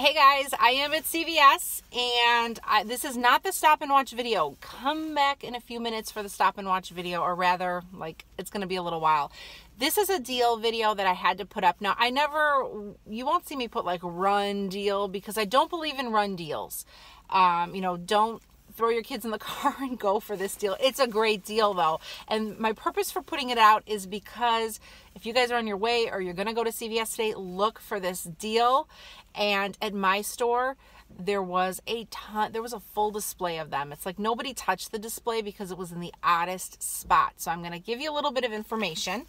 Hey guys, I am at CVS and I, this is not the stop and watch video. Come back in a few minutes for the stop and watch video or rather like it's going to be a little while. This is a deal video that I had to put up. Now I never, you won't see me put like run deal because I don't believe in run deals. Um, you know, don't throw your kids in the car and go for this deal. It's a great deal though. And my purpose for putting it out is because if you guys are on your way or you're going to go to CVS today, look for this deal. And at my store, there was a ton, there was a full display of them. It's like nobody touched the display because it was in the oddest spot. So I'm going to give you a little bit of information.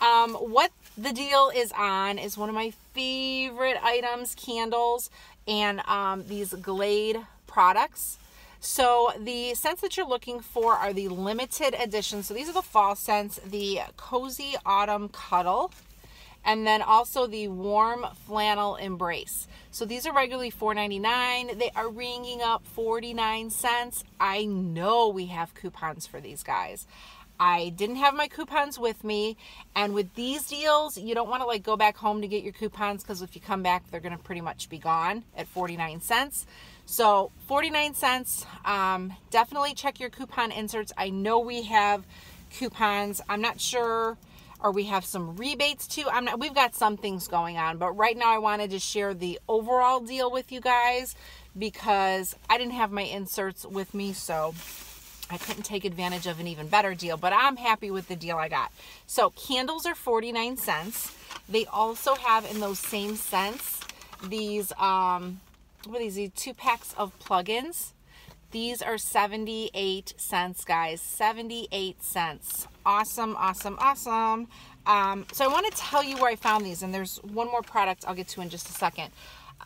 Um, what the deal is on is one of my favorite items, candles, and um, these Glade products. So the scents that you're looking for are the limited edition. So these are the fall scents, the Cozy Autumn Cuddle, and then also the Warm Flannel Embrace. So these are regularly $4.99. They are ringing up 49 cents. I know we have coupons for these guys. I didn't have my coupons with me. And with these deals, you don't want to like go back home to get your coupons because if you come back, they're going to pretty much be gone at 49 cents. So 49 cents. Um, definitely check your coupon inserts. I know we have coupons. I'm not sure or we have some rebates too. I'm not we've got some things going on, but right now I wanted to share the overall deal with you guys because I didn't have my inserts with me, so I couldn't take advantage of an even better deal, but I'm happy with the deal I got. So, candles are 49 cents. They also have in those same scents these um what are these? Two packs of plugins. These are 78 cents, guys. 78 cents. Awesome, awesome, awesome. Um, so I want to tell you where I found these, and there's one more product I'll get to in just a second.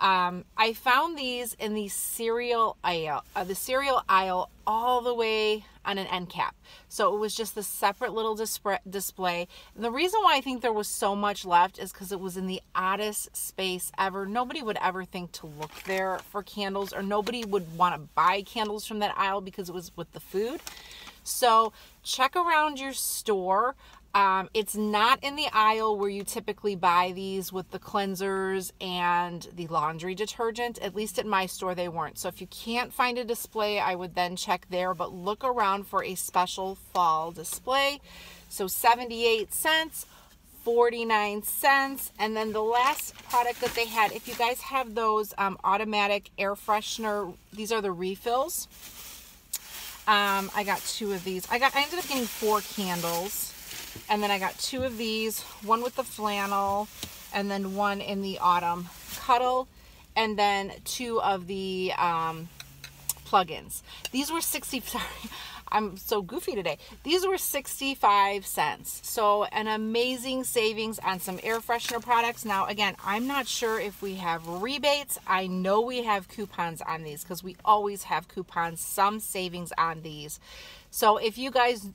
Um, I found these in the cereal aisle, uh, the cereal aisle all the way on an end cap. So it was just a separate little display. And the reason why I think there was so much left is because it was in the oddest space ever. Nobody would ever think to look there for candles, or nobody would want to buy candles from that aisle because it was with the food. So check around your store. Um, it's not in the aisle where you typically buy these with the cleansers and the laundry detergent. At least at my store, they weren't. So if you can't find a display, I would then check there, but look around for a special fall display. So 78 cents, 49 cents. And then the last product that they had, if you guys have those um, automatic air freshener, these are the refills. Um, I got two of these. I got. I ended up getting four candles. And then I got two of these, one with the flannel and then one in the autumn cuddle and then two of the um, plugins. These were 60, sorry, I'm so goofy today. These were 65 cents. So an amazing savings on some air freshener products. Now, again, I'm not sure if we have rebates. I know we have coupons on these because we always have coupons, some savings on these. So if you guys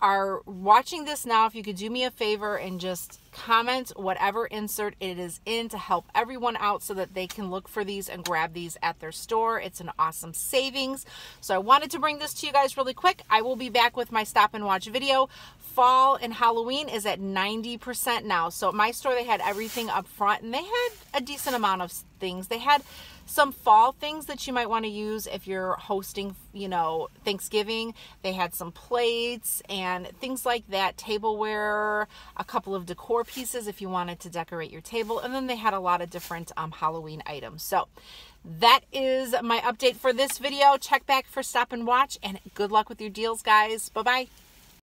are watching this now, if you could do me a favor and just comment whatever insert it is in to help everyone out so that they can look for these and grab these at their store. It's an awesome savings. So I wanted to bring this to you guys really quick. I will be back with my stop and watch video. Fall and Halloween is at 90% now. So at my store, they had everything up front and they had a decent amount of things. They had some fall things that you might want to use if you're hosting, you know, Thanksgiving. They had some plates and things like that, tableware, a couple of decor pieces if you wanted to decorate your table. And then they had a lot of different um, Halloween items. So that is my update for this video. Check back for stop and watch and good luck with your deals, guys. Bye-bye.